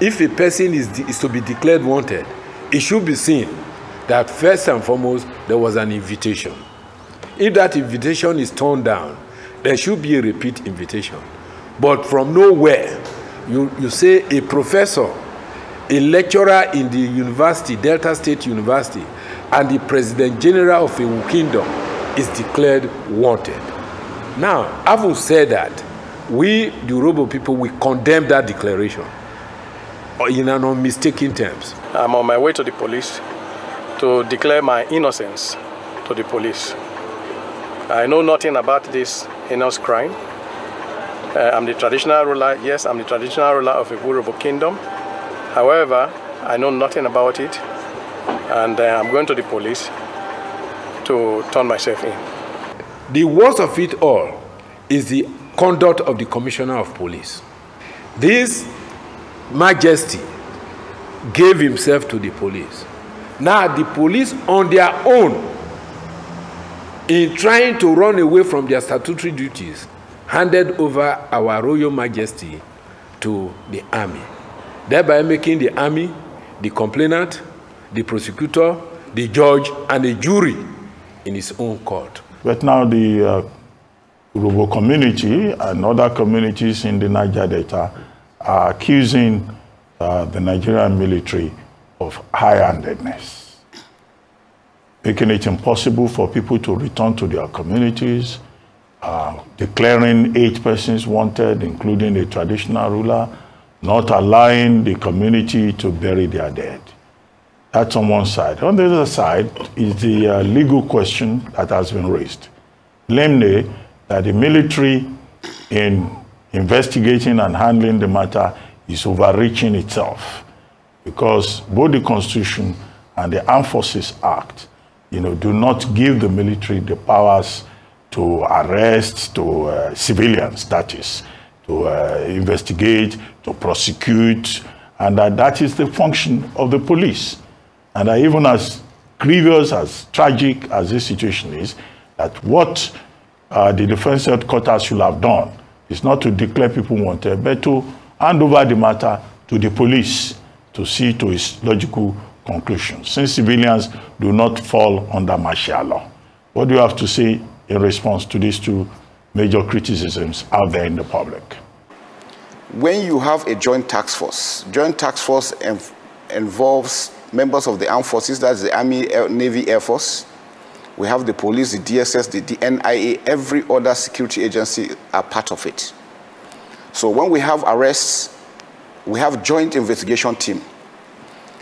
if a person is, is to be declared wanted, it should be seen that first and foremost there was an invitation. If that invitation is turned down, there should be a repeat invitation. But from nowhere, you, you say a professor, a lecturer in the university, Delta State University, and the president general of a kingdom is declared wanted. Now, having said that, we, the Urhobo people, we condemn that declaration in an unmistaken terms. I'm on my way to the police to declare my innocence to the police. I know nothing about this heinous crime. Uh, I'm the traditional ruler. Yes, I'm the traditional ruler of a Burubu kingdom. However, I know nothing about it, and uh, I'm going to the police to turn myself in. The worst of it all is the conduct of the commissioner of police. This majesty gave himself to the police. Now, the police, on their own, in trying to run away from their statutory duties, handed over our royal majesty to the army, thereby making the army the complainant, the prosecutor, the judge, and the jury in his own court. But now the uh, community and other communities in the Niger Delta accusing uh, the Nigerian military of high-handedness, making it impossible for people to return to their communities, uh, declaring eight persons wanted, including a traditional ruler, not allowing the community to bury their dead. That's on one side. On the other side is the uh, legal question that has been raised. Namely, that the military in investigating and handling the matter is overreaching itself because both the Constitution and the Armed Forces Act, you know, do not give the military the powers to arrest to uh, civilians, that is, to uh, investigate, to prosecute, and that, that is the function of the police. And that even as grievous, as tragic as this situation is, that what uh, the defense headquarters should have done is not to declare people wanted, but to hand over the matter to the police to see to its logical conclusion, since civilians do not fall under martial law. What do you have to say in response to these two major criticisms out there in the public? When you have a joint task force, joint task force involves members of the armed forces, that's the Army, Navy, Air Force. We have the police, the DSS, the NIA, every other security agency are part of it. So when we have arrests, we have joint investigation team.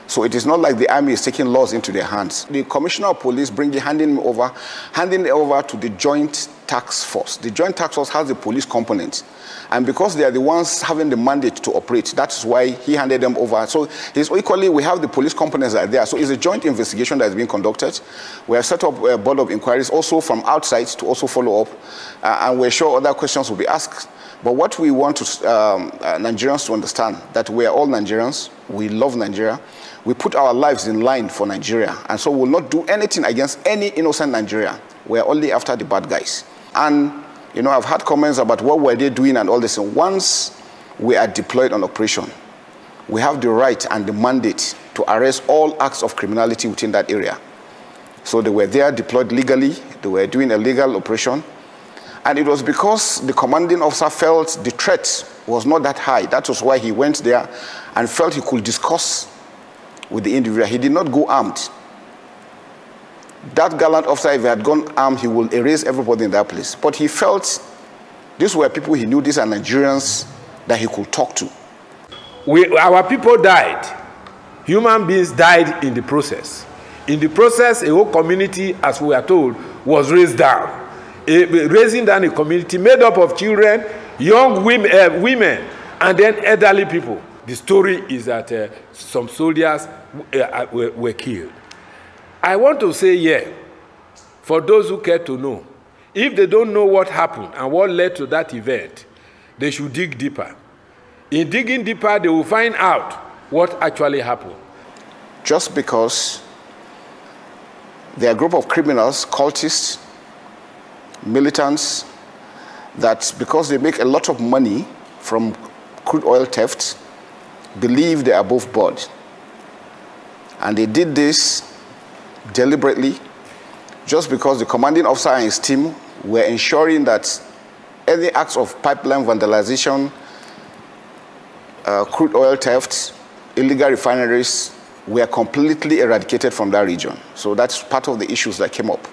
So it is not like the army is taking laws into their hands. The commissioner of police bringing handing over, handing over to the joint task force. The joint task force has the police component. And because they are the ones having the mandate to operate, that's why he handed them over. So he's equally, we have the police components that are there. So it's a joint investigation that is being conducted. We have set up a board of inquiries also from outside to also follow up. Uh, and we're sure other questions will be asked. But what we want to, um, uh, Nigerians to understand, that we are all Nigerians, we love Nigeria, we put our lives in line for Nigeria, and so we'll not do anything against any innocent Nigeria. We're only after the bad guys. And, you know, I've had comments about what were they doing and all this. And once we are deployed on operation, we have the right and the mandate to arrest all acts of criminality within that area. So they were there deployed legally, they were doing a legal operation, and it was because the commanding officer felt the threat was not that high. That was why he went there and felt he could discuss with the individual. He did not go armed. That gallant officer, if he had gone armed, he would erase everybody in that place. But he felt these were people he knew, these are Nigerians that he could talk to. We, our people died. Human beings died in the process. In the process, a whole community, as we are told, was raised down a, raising down a community made up of children, young women, uh, women and then elderly people. The story is that uh, some soldiers uh, were, were killed. I want to say here, yeah, for those who care to know, if they don't know what happened and what led to that event, they should dig deeper. In digging deeper, they will find out what actually happened. Just because they are a group of criminals, cultists, militants that because they make a lot of money from crude oil theft, believe they are above board. And they did this deliberately just because the commanding officer and his team were ensuring that any acts of pipeline vandalization, uh, crude oil theft, illegal refineries were completely eradicated from that region. So that's part of the issues that came up.